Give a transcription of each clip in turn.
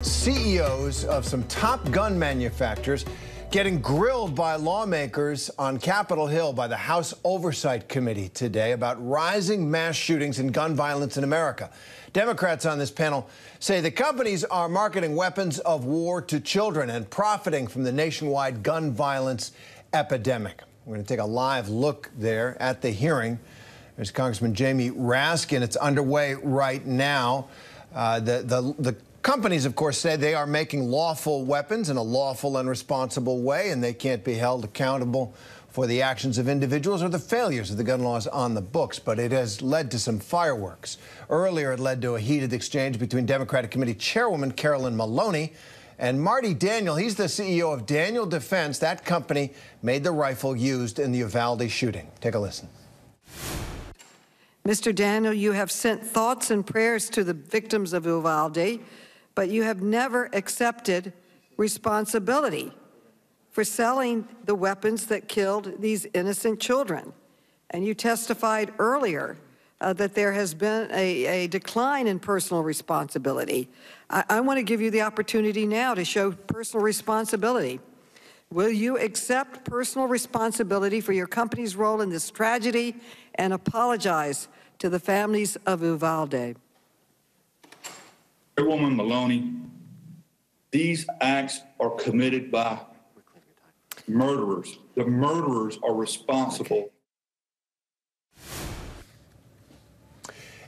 CEOs of some top gun manufacturers getting grilled by lawmakers on Capitol Hill by the House Oversight Committee today about rising mass shootings and gun violence in America. Democrats on this panel say the companies are marketing weapons of war to children and profiting from the nationwide gun violence epidemic. We're going to take a live look there at the hearing. There's Congressman Jamie Raskin. It's underway right now. Uh, the, the, the companies, of course, say they are making lawful weapons in a lawful and responsible way, and they can't be held accountable for the actions of individuals or the failures of the gun laws on the books. But it has led to some fireworks. Earlier, it led to a heated exchange between Democratic Committee Chairwoman Carolyn Maloney and Marty Daniel. He's the CEO of Daniel Defense. That company made the rifle used in the Uvalde shooting. Take a listen. Mr. Daniel, you have sent thoughts and prayers to the victims of Uvalde, but you have never accepted responsibility for selling the weapons that killed these innocent children. And you testified earlier uh, that there has been a, a, decline in personal responsibility. I, I want to give you the opportunity now to show personal responsibility. Will you accept personal responsibility for your company's role in this tragedy and apologize to the families of Uvalde. Chairwoman Maloney, these acts are committed by murderers. The murderers are responsible.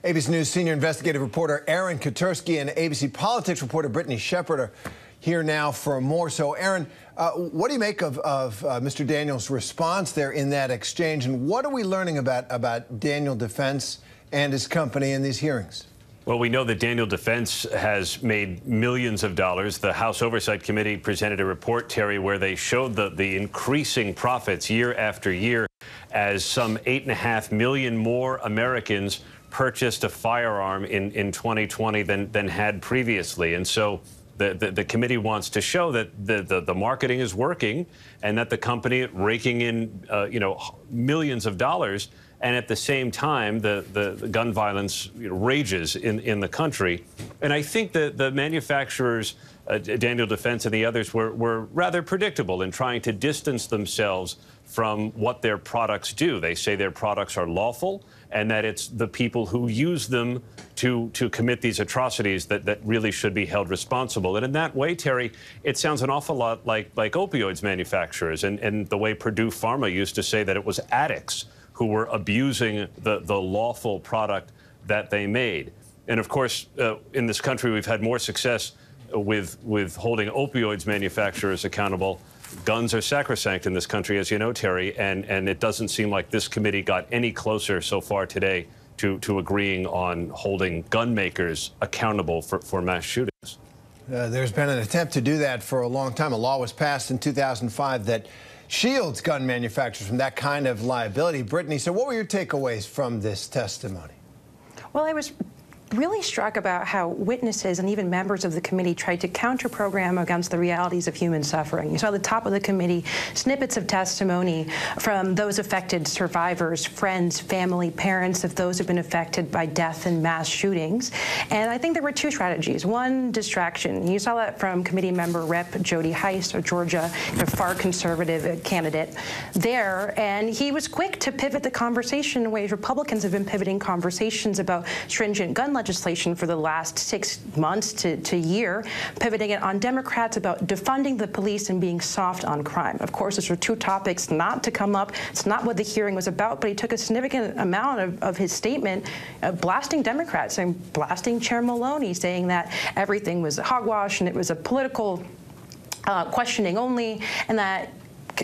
ABC News senior investigative reporter Aaron Katersky and ABC politics reporter Brittany Shepherd are here now for more. So, Aaron, uh, what do you make of, of uh, Mr. Daniels' response there in that exchange, and what are we learning about about Daniel Defense and his company in these hearings? Well, we know that Daniel Defense has made millions of dollars. The House Oversight Committee presented a report, Terry, where they showed the, the increasing profits year after year as some 8.5 million more Americans purchased a firearm in, in 2020 than, than had previously. And so the, the, the, committee wants to show that the, the, the, marketing is working and that the company raking in, uh, you know, millions of dollars and at the same time, the, the, the gun violence you know, rages in, in the country. And I think that the manufacturers, uh, Daniel Defense and the others, were, were rather predictable in trying to distance themselves from what their products do. They say their products are lawful and that it's the people who use them to, to commit these atrocities that, that really should be held responsible. And in that way, Terry, it sounds an awful lot like, like opioids manufacturers and, and the way Purdue Pharma used to say that it was addicts who were abusing the, the lawful product that they made. And of course, uh, in this country, we've had more success with, with holding opioids manufacturers accountable guns are sacrosanct in this country, as you know, Terry, and, and it doesn't seem like this committee got any closer so far today to, to agreeing on holding gun makers accountable for, for mass shootings. Uh, there's been an attempt to do that for a long time. A law was passed in 2005 that shields gun manufacturers from that kind of liability. Brittany, so what were your takeaways from this testimony? Well, I was really struck about how witnesses and even members of the committee tried to counter-program against the realities of human suffering. You saw at the top of the committee snippets of testimony from those affected survivors, friends, family, parents of those who've been affected by death and mass shootings. And I think there were two strategies. One, distraction. You saw that from committee member Rep. Jody Hice of Georgia, a far conservative uh, candidate there. And he was quick to pivot the conversation in ways Republicans have been pivoting conversations about stringent gun legislation for the last six months to, to year, pivoting it on Democrats about defunding the police and being soft on crime. Of course, those are two topics not to come up. It's not what the hearing was about, but he took a significant amount of, of his statement uh, blasting Democrats and blasting Chair Maloney, saying that everything was hogwash and it was a political uh, questioning only, and that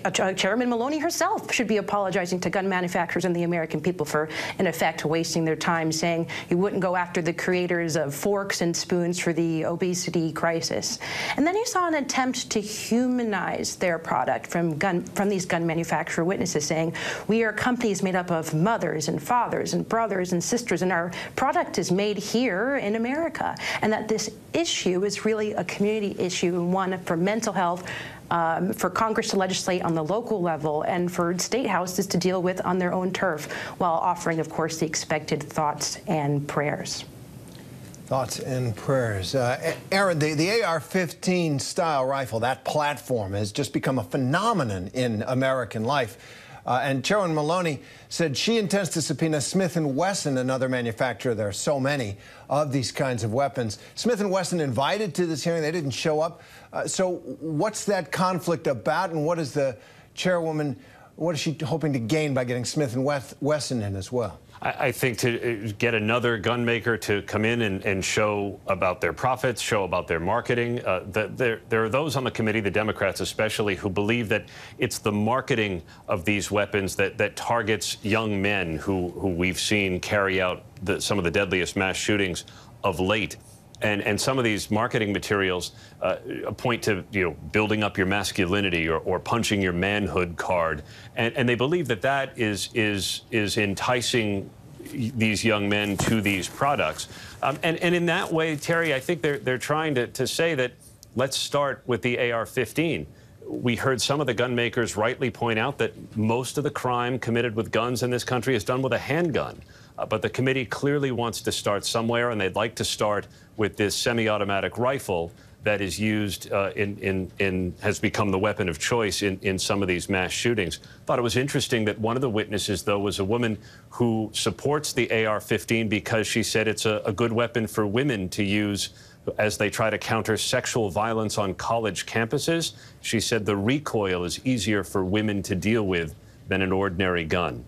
Uh, uh, Chairman Maloney herself should be apologizing to gun manufacturers and the American people for, in effect, wasting their time saying you wouldn't go after the creators of forks and spoons for the obesity crisis. And then you saw an attempt to humanize their product from gun from these gun manufacturer witnesses saying we are companies made up of mothers and fathers and brothers and sisters and our product is made here in America and that this issue is really a community issue and one for mental health um, for Congress to legislate on the local level and for state houses to deal with on their own turf while offering, of course, the expected thoughts and prayers. Thoughts and prayers. Uh, Aaron, the, the AR 15 style rifle, that platform, has just become a phenomenon in American life. Uh, and Chairwoman Maloney said she intends to subpoena Smith & Wesson, another manufacturer. There are so many of these kinds of weapons. Smith & Wesson invited to this hearing. They didn't show up. Uh, so what's that conflict about, and what is the chairwoman, what is she hoping to gain by getting Smith & Wesson in as well? I, think to uh, get another gun maker to come in and, and show about their profits, show about their marketing. Uh, the, there, there are those on the committee, the Democrats especially, who believe that it's the marketing of these weapons that, that targets young men who, who we've seen carry out the, some of the deadliest mass shootings of late. And, and some of these marketing materials uh, point to you know building up your masculinity or, or punching your manhood card, and, and they believe that that is is is enticing these young men to these products. Um, and, and in that way, Terry, I think they're, they're trying to, to say that let's start with the AR-15. We heard some of the gun makers rightly point out that most of the crime committed with guns in this country is done with a handgun. Uh, but the committee clearly wants to start somewhere, and they'd like to start with this semi-automatic rifle that is used uh, in, in, in, has become the weapon of choice in, in some of these mass shootings. Thought it was interesting that one of the witnesses, though, was a woman who supports the AR-15 because she said it's a, a good weapon for women to use as they try to counter sexual violence on college campuses. She said the recoil is easier for women to deal with than an ordinary gun.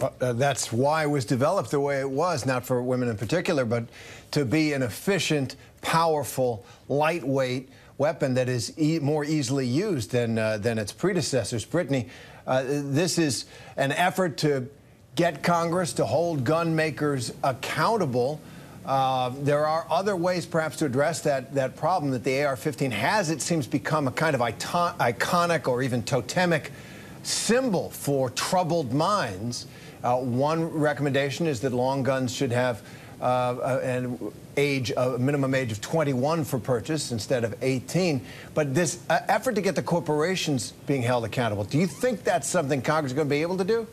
Uh, that's why it was developed the way it was, not for women in particular, but to be an efficient, powerful, lightweight weapon that is e more easily used than, uh, than its predecessors. Brittany, uh, this is an effort to get Congress to hold gun makers accountable. Uh, there are other ways, perhaps, to address that, that problem that the AR-15 has. It seems become a kind of iconic or even totemic symbol for troubled minds. Uh, one recommendation is that long guns should have uh, an age, a minimum age of 21 for purchase instead of 18. But this uh, effort to get the corporations being held accountable, do you think that's something Congress is going to be able to do?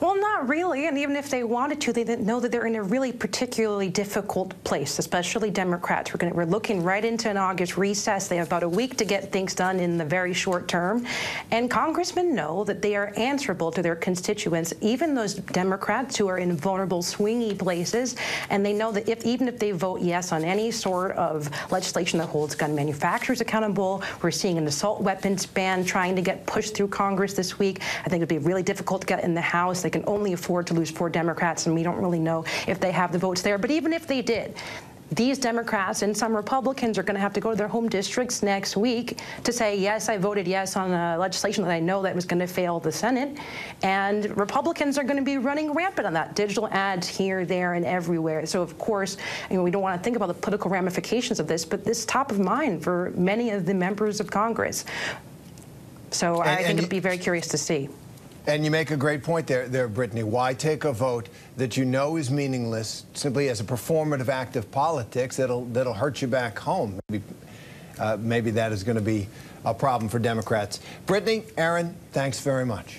Well, not really. And even if they wanted to, they didn't know that they're in a really particularly difficult place, especially Democrats. We're, to, we're looking right into an August recess. They have about a week to get things done in the very short term. And congressmen know that they are answerable to their constituents, even those Democrats who are in vulnerable, swingy places. And they know that if even if they vote yes on any sort of legislation that holds gun manufacturers accountable, we're seeing an assault weapons ban trying to get pushed through Congress this week. I think it'd be really difficult to get in the House. Can only afford to lose four Democrats, and we don't really know if they have the votes there. But even if they did, these Democrats and some Republicans are going to have to go to their home districts next week to say, yes, I voted yes on a legislation that I know that was going to fail the Senate. And Republicans are going to be running rampant on that. Digital ads here, there, and everywhere. So, of course, you know, we don't want to think about the political ramifications of this, but this top of mind for many of the members of Congress. So and, I think it'd be very curious to see. And you make a great point there, there, Brittany. Why take a vote that you know is meaningless simply as a performative act of politics that'll that'll hurt you back home? Maybe, uh, maybe that is going to be a problem for Democrats. Brittany, Aaron, thanks very much.